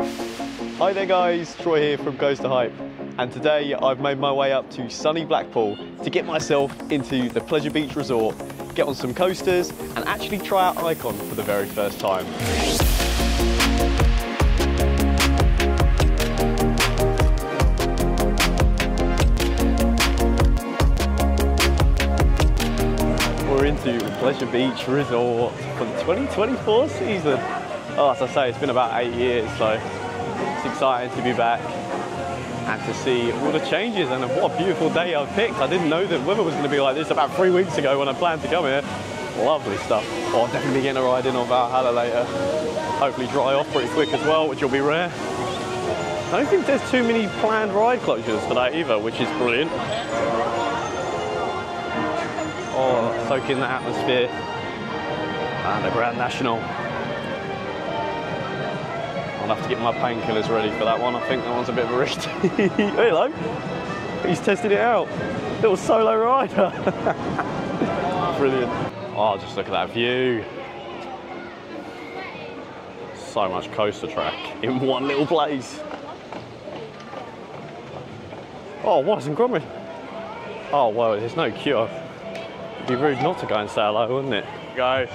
Hi there guys, Troy here from Coaster Hype and today I've made my way up to sunny Blackpool to get myself into the Pleasure Beach Resort, get on some coasters and actually try out Icon for the very first time. We're into Pleasure Beach Resort for the 2024 season. Oh, as I say, it's been about eight years, so it's exciting to be back and to see all the changes and what a beautiful day I've picked. I didn't know that weather was going to be like this about three weeks ago when I planned to come here. Lovely stuff. Oh, I'll definitely be getting a ride in on Valhalla later. Hopefully dry off pretty quick as well, which will be rare. I don't think there's too many planned ride closures today either, which is brilliant. Oh, soak in the atmosphere. And the Grand National. I'll have to get my painkillers ready for that one. I think that one's a bit of a risk. Hello. He's testing it out. Little solo rider. Brilliant. Oh, just look at that view. So much coaster track in one little place. Oh, what isn't Gromit? Oh, well, there's no cure. It'd be rude not to go and say hello, wouldn't it? Go.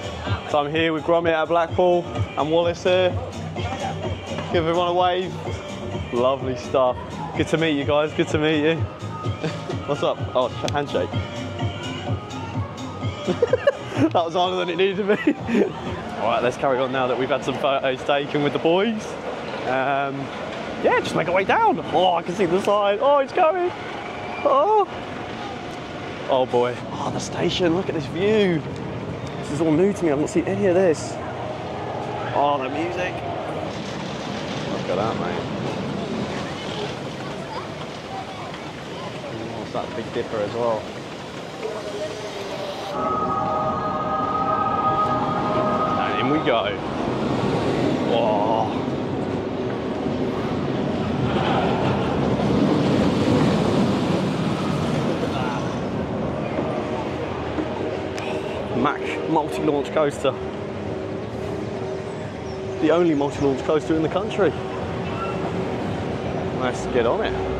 So I'm here with Gromit at Blackpool and Wallace here. Give everyone a wave. Lovely stuff. Good to meet you guys. Good to meet you. What's up? Oh, handshake. that was harder than it needed to be. All right, let's carry on now that we've had some photos taken with the boys. Um, yeah, just make our way down. Oh, I can see the side. Oh, it's going. Oh. Oh boy. Oh, the station. Look at this view. This is all new to me. I've not seen any of this. Oh, the music. Look at that, mate. It's that Big Dipper as well. And in we go. Whoa. Mack multi-launch coaster. The only multi-launch coaster in the country. Let's get on it.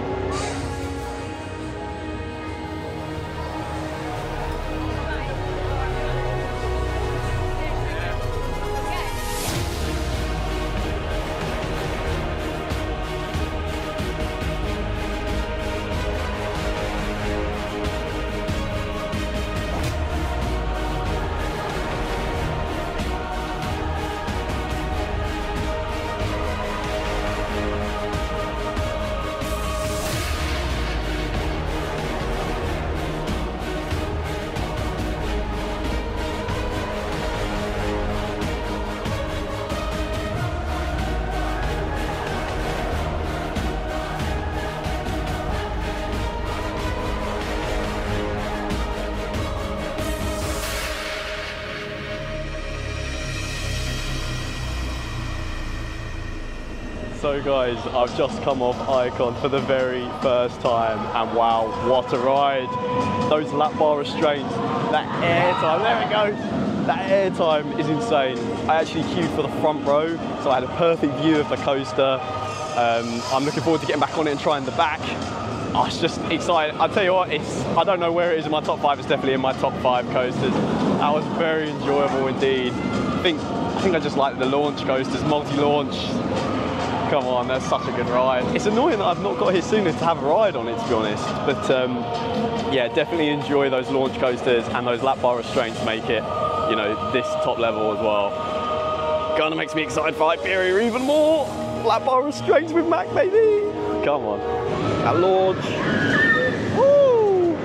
So guys, I've just come off Icon for the very first time and wow, what a ride. Those lap bar restraints, that air time, there it goes. That air time is insane. I actually queued for the front row, so I had a perfect view of the coaster. Um, I'm looking forward to getting back on it and trying the back. I was just excited. I'll tell you what, it's, I don't know where it is in my top five, it's definitely in my top five coasters. That was very enjoyable indeed. I think, I think I just like the launch coasters, multi-launch. Come on, that's such a good ride. It's annoying that I've not got here sooner to have a ride on it, to be honest. But um, yeah, definitely enjoy those launch coasters and those lap bar restraints make it, you know, this top level as well. Kinda makes me excited for Hyperia even more. Lap bar restraints with Mack, baby. Come on. At launch. Woo!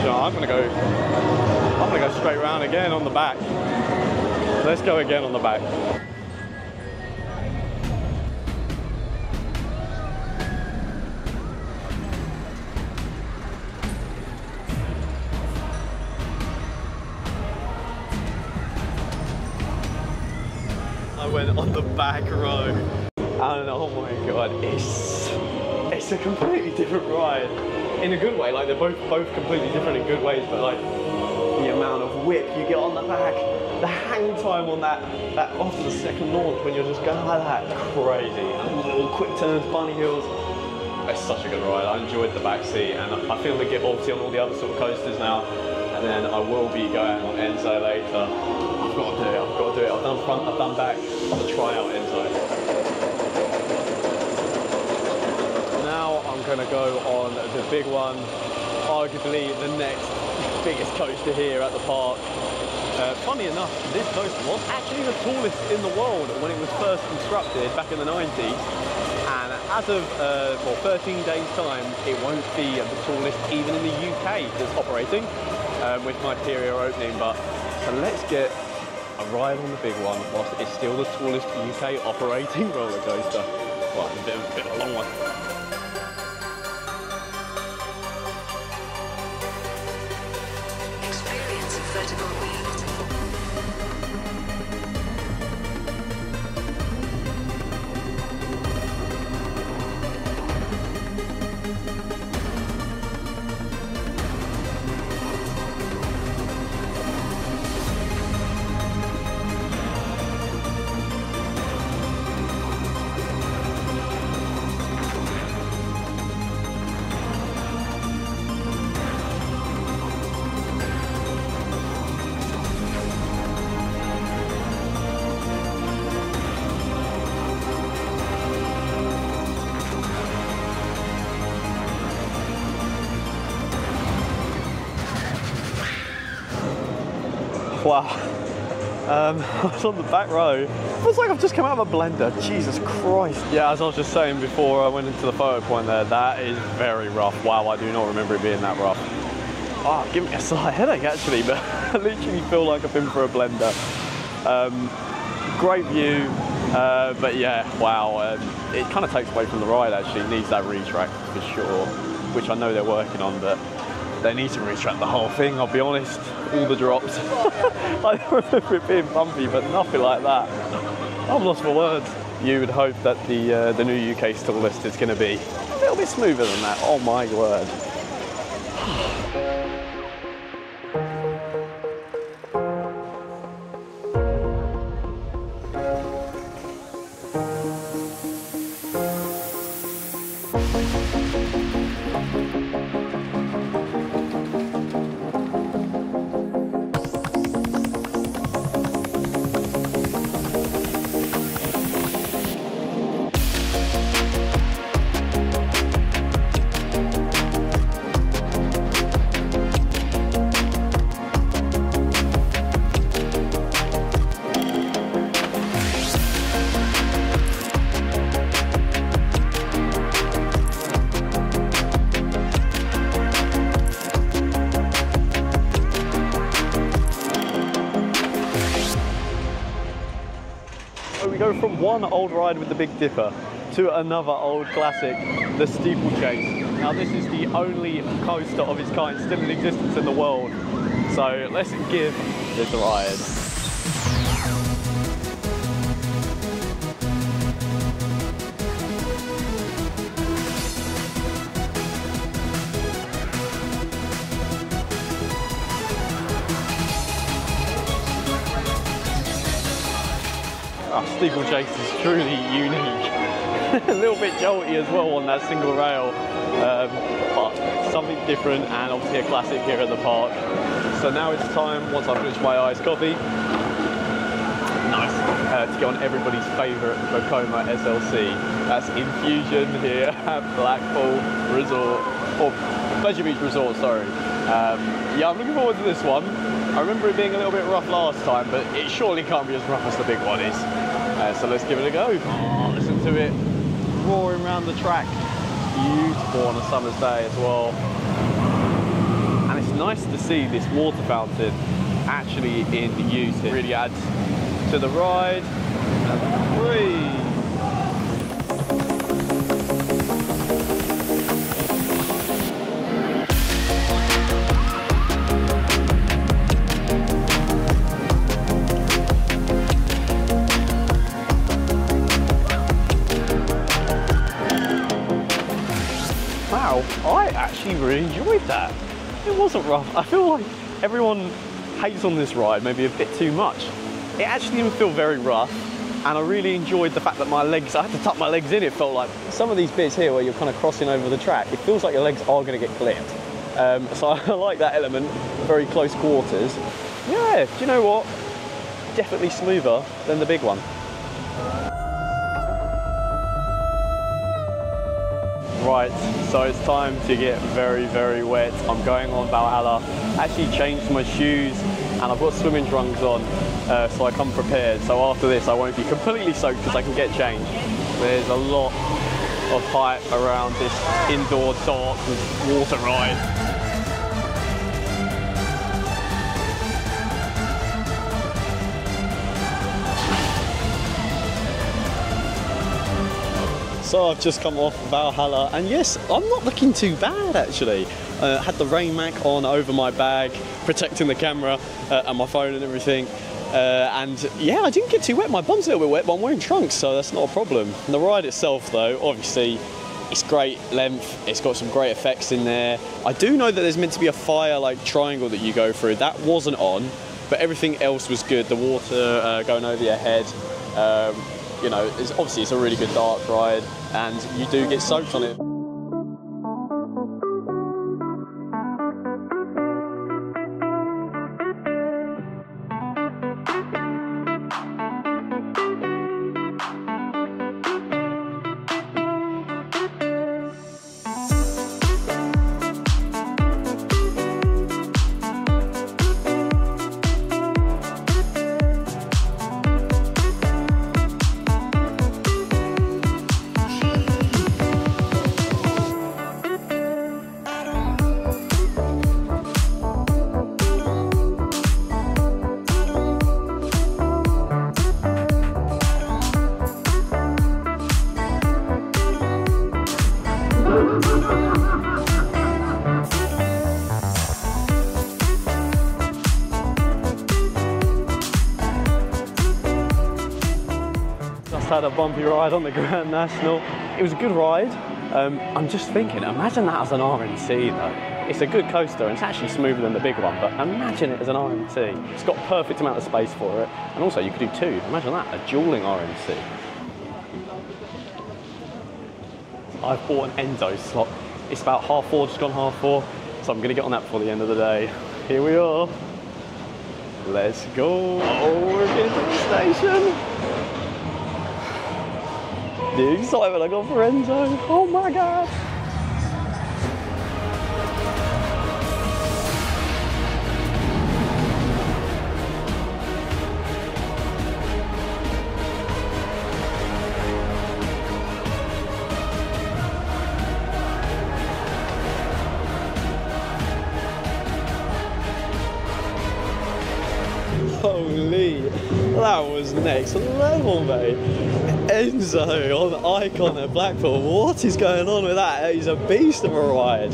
So I'm gonna go, I'm gonna go straight round again on the back. Let's go again on the back. Went on the back row and oh my god, it's it's a completely different ride. In a good way, like they're both both completely different in good ways, but like the amount of whip you get on the back. the hang time on that, that after the second launch when you're just going like that, crazy. All little quick turns, bunny hills. It's such a good ride. I enjoyed the back seat, and I feel the get obviously on all the other sort of coasters now. And then I will be going on Enzo later. I've got to do it. I've got to do it. I've done front. I've done back. I'll try out Enzo. Now I'm going to go on the big one, arguably the next biggest coaster here at the park. Uh, funny enough, this coaster was actually the tallest in the world when it was first constructed back in the 90s. And as of uh, well, 13 days time, it won't be the tallest even in the UK that's operating um, with Hyperia opening. But so let's get a ride on the big one whilst it's still the tallest UK operating roller coaster. Well, a bit, a bit of a long one. Wow. Um, I was on the back row. It feels like I've just come out of a blender. Jesus Christ. Yeah, as I was just saying before I went into the photo point there, that is very rough. Wow, I do not remember it being that rough. Oh, give me a slight headache actually, but I literally feel like I've been for a blender. Um, great view, uh, but yeah, wow. Um, it kind of takes away from the ride actually. It needs that retrack for sure, which I know they're working on, but they need to retrack the whole thing, I'll be honest. All the drops. I remember it being bumpy, but nothing like that. I'm lost for words. You would hope that the uh, the new UK still list is going to be a little bit smoother than that. Oh my word. One old ride with the Big Dipper to another old classic, the Steeplechase. Now this is the only coaster of its kind still in existence in the world. So let's give this a ride. Oh, Steeplechase is truly unique. a little bit jolty as well on that single rail, um, but something different and obviously a classic here at the park. So now it's time, once I've finished my iced coffee, nice, uh, to get on everybody's favourite Vekoma SLC. That's Infusion here at Blackpool Resort, or Pleasure Beach Resort, sorry. Um, yeah, I'm looking forward to this one. I remember it being a little bit rough last time, but it surely can't be as rough as the big one is. Uh, so let's give it a go. Oh, listen to it roaring around the track. Beautiful on a summer's day as well. And it's nice to see this water fountain actually in use. It really adds to the ride. And I actually really enjoyed that. It wasn't rough. I feel like everyone hates on this ride maybe a bit too much. it actually didn't feel very rough. And I really enjoyed the fact that my legs, I had to tuck my legs in. It felt like some of these bits here where you're kind of crossing over the track, it feels like your legs are going to get clipped. Um, so I like that element, very close quarters. Yeah, do you know what? Definitely smoother than the big one. Right, so it's time to get very, very wet. I'm going on Valhalla. Actually changed my shoes and I've got swimming trunks on, uh, so I come prepared. So after this, I won't be completely soaked because I can get changed. There's a lot of hype around this indoor dark water ride. So I've just come off Valhalla, and yes, I'm not looking too bad actually. Uh, had the rain mac on over my bag, protecting the camera uh, and my phone and everything. Uh, and yeah, I didn't get too wet. My bum's a little bit wet, but I'm wearing trunks, so that's not a problem. And the ride itself, though, obviously, it's great length. It's got some great effects in there. I do know that there's meant to be a fire like triangle that you go through. That wasn't on, but everything else was good. The water uh, going over your head. Um, you know, it's, obviously it's a really good dark ride, and you do get soaked on it. Bumpy ride on the Grand National. It was a good ride. Um, I'm just thinking, imagine that as an RMC though. It's a good coaster and it's actually smoother than the big one, but imagine it as an RMC. It's got perfect amount of space for it. And also you could do two. Imagine that, a dueling RMC. I've bought an Enzo slot. It's about half four, just gone half four. So I'm gonna get on that before the end of the day. Here we are. Let's go. Oh, we're getting to the station. The excitement I got for Enzo. Oh my god. Holy, that was next level, mate. Enzo on Icon at Blackpool. What is going on with that? He's a beast of a ride.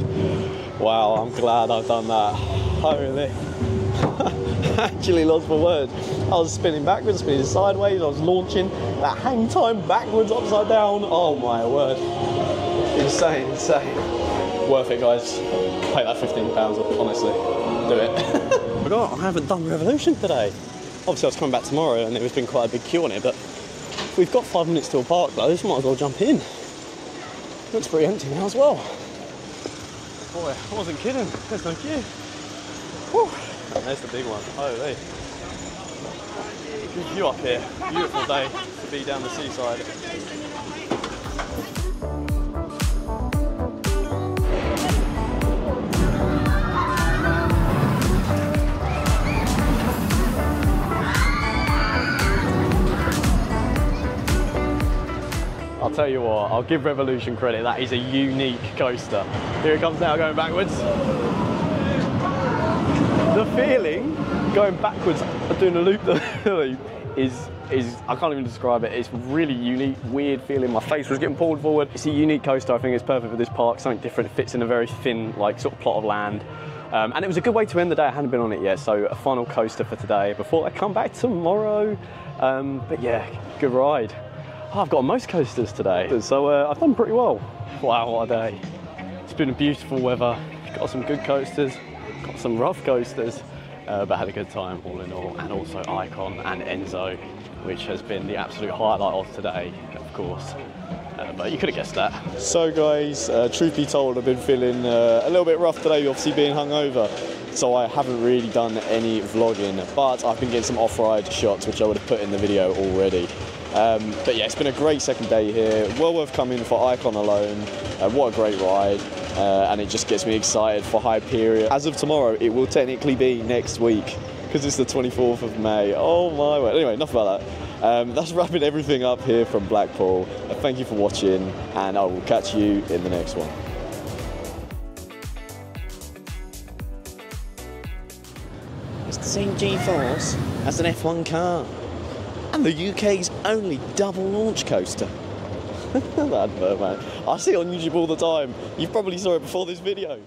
Wow, I'm glad I've done that. Holy. Actually lost for words. I was spinning backwards, spinning sideways, I was launching that hang time backwards, upside down. Oh my word. Insane, insane. Worth it, guys. Pay that £15, honestly. Do it. forgot, I haven't done Revolution today. Obviously, I was coming back tomorrow and there's been quite a big queue on it, but we've got five minutes till park though, might as well jump in. Looks pretty empty now as well. Boy, I wasn't kidding. There's no queue. Whew. And there's the big one. Holy. Good view up here. Beautiful day to be down the seaside. I'll tell you what, I'll give Revolution credit. That is a unique coaster. Here it comes now, going backwards. The feeling going backwards, doing a loop the loop, is is I can't even describe it. It's really unique, weird feeling. My face was getting pulled forward. It's a unique coaster. I think it's perfect for this park. Something different. It fits in a very thin, like sort of plot of land. Um, and it was a good way to end the day. I hadn't been on it yet, so a final coaster for today before I come back tomorrow. Um, but yeah, good ride. Oh, I've got most coasters today, so uh, I've done pretty well. Wow, what a day. It's been a beautiful weather. Got some good coasters, got some rough coasters, uh, but had a good time all in all. And also Icon and Enzo, which has been the absolute highlight of today, of course. Uh, but you could have guessed that. So, guys, uh, truth be told, I've been feeling uh, a little bit rough today, obviously being hungover. So I haven't really done any vlogging, but I've been getting some off-ride shots, which I would have put in the video already. Um, but yeah, it's been a great second day here. Well worth coming for Icon alone. Uh, what a great ride. Uh, and it just gets me excited for Hyperia. As of tomorrow, it will technically be next week because it's the 24th of May. Oh my word. Anyway, enough about that. Um, that's wrapping everything up here from Blackpool. Uh, thank you for watching, and I will catch you in the next one. It's the same G-Force as an F1 car. And the UK's only double launch coaster. that advert, man. I see it on YouTube all the time. You probably saw it before this video.